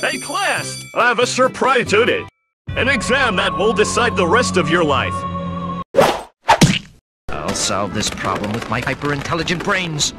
Hey class, I have a surprise today. An exam that will decide the rest of your life. I'll solve this problem with my hyper-intelligent brains.